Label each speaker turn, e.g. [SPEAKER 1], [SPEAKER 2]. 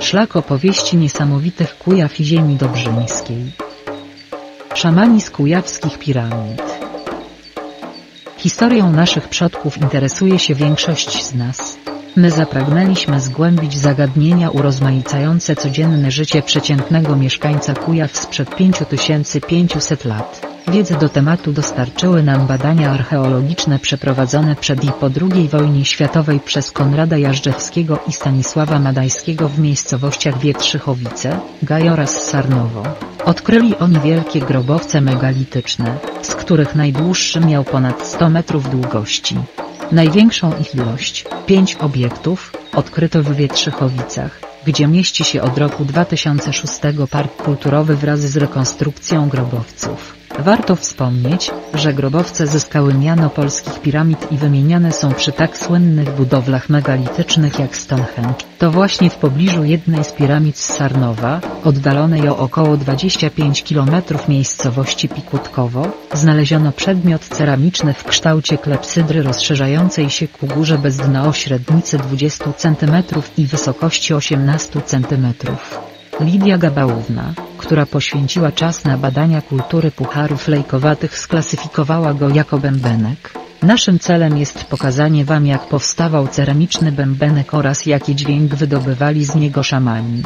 [SPEAKER 1] Szlak opowieści niesamowitych Kujaw i ziemi dobrzyńskiej. Szamani z kujawskich piramid. Historią naszych przodków interesuje się większość z nas. My zapragnęliśmy zgłębić zagadnienia urozmaicające codzienne życie przeciętnego mieszkańca Kujaw sprzed 5500 lat. Wiedzę do tematu dostarczyły nam badania archeologiczne przeprowadzone przed i po II wojnie światowej przez Konrada Jażdżewskiego i Stanisława Madajskiego w miejscowościach Wietrzychowice, Gaj oraz Sarnowo. Odkryli oni wielkie grobowce megalityczne, z których najdłuższy miał ponad 100 metrów długości. Największą ich ilość, pięć obiektów, odkryto w Wietrzychowicach, gdzie mieści się od roku 2006 Park Kulturowy wraz z rekonstrukcją grobowców. Warto wspomnieć, że grobowce zyskały miano polskich piramid i wymieniane są przy tak słynnych budowlach megalitycznych jak Stonehenge. To właśnie w pobliżu jednej z piramid z Sarnowa, oddalonej o około 25 km miejscowości Pikutkowo, znaleziono przedmiot ceramiczny w kształcie klepsydry rozszerzającej się ku górze bez dna o średnicy 20 cm i wysokości 18 cm. Lidia Gabałówna, która poświęciła czas na badania kultury pucharów lejkowatych sklasyfikowała go jako bębenek. Naszym celem jest pokazanie Wam jak powstawał ceramiczny bębenek oraz jaki dźwięk wydobywali z niego szamani.